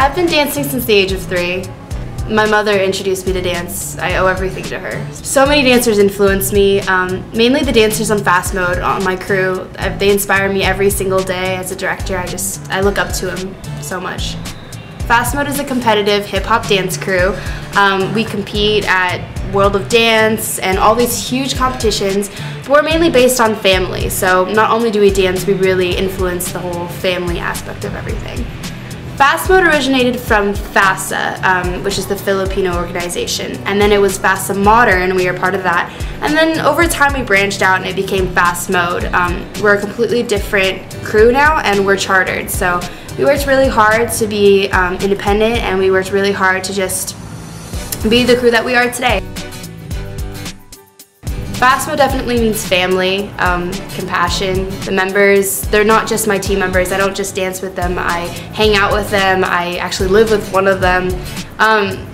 I've been dancing since the age of three. My mother introduced me to dance. I owe everything to her. So many dancers influence me, um, mainly the dancers on Fasmode on my crew. They inspire me every single day as a director. I just, I look up to them so much. Fasmode is a competitive hip hop dance crew. Um, we compete at World of Dance and all these huge competitions, but we're mainly based on family. So not only do we dance, we really influence the whole family aspect of everything. Fasmode originated from FASA, um, which is the Filipino organization, and then it was FASA Modern, we were part of that. And then over time we branched out and it became Fasmode. Um, we're a completely different crew now and we're chartered, so we worked really hard to be um, independent and we worked really hard to just be the crew that we are today. FASMO definitely means family, um, compassion. The members, they're not just my team members. I don't just dance with them. I hang out with them. I actually live with one of them. Um,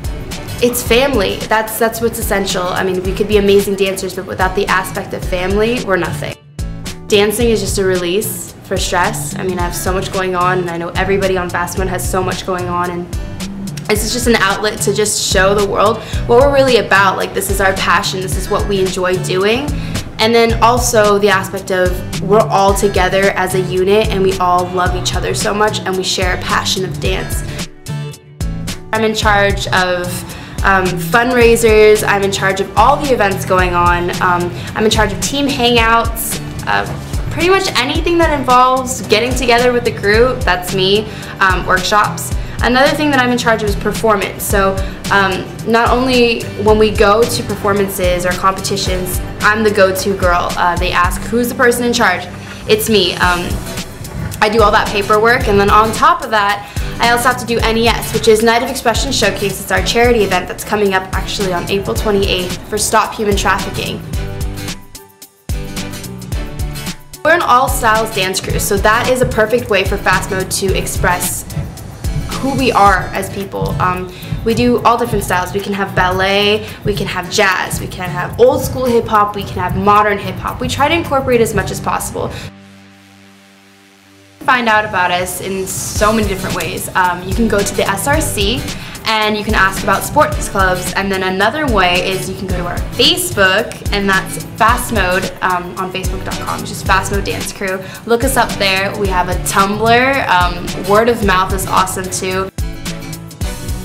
it's family. That's, that's what's essential. I mean, we could be amazing dancers, but without the aspect of family, we're nothing. Dancing is just a release for stress. I mean, I have so much going on and I know everybody on Fasmode has so much going on and this is just an outlet to just show the world what we're really about. Like this is our passion, this is what we enjoy doing. And then also the aspect of we're all together as a unit and we all love each other so much and we share a passion of dance. I'm in charge of um, fundraisers, I'm in charge of all the events going on, um, I'm in charge of team hangouts, uh, pretty much anything that involves getting together with the crew, that's me, um, workshops. Another thing that I'm in charge of is performance. So um, not only when we go to performances or competitions, I'm the go-to girl. Uh, they ask, who's the person in charge? It's me. Um, I do all that paperwork and then on top of that, I also have to do NES, which is Night of Expression Showcase. It's our charity event that's coming up actually on April 28th for Stop Human Trafficking. All styles dance crew, so that is a perfect way for Fasmode to express who we are as people. Um, we do all different styles. We can have ballet, we can have jazz, we can have old school hip hop, we can have modern hip hop. We try to incorporate as much as possible. Find out about us in so many different ways. Um, you can go to the SRC and you can ask about sports clubs. And then another way is you can go to our Facebook, and that's Fasmode um, on Facebook.com, just Fasmode Dance Crew. Look us up there. We have a Tumblr. Um, word of mouth is awesome too.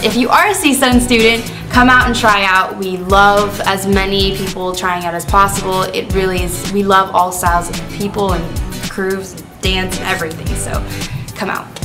If you are a CSUN student, come out and try out. We love as many people trying out as possible. It really is, we love all styles of people and crews, dance, and everything. So come out.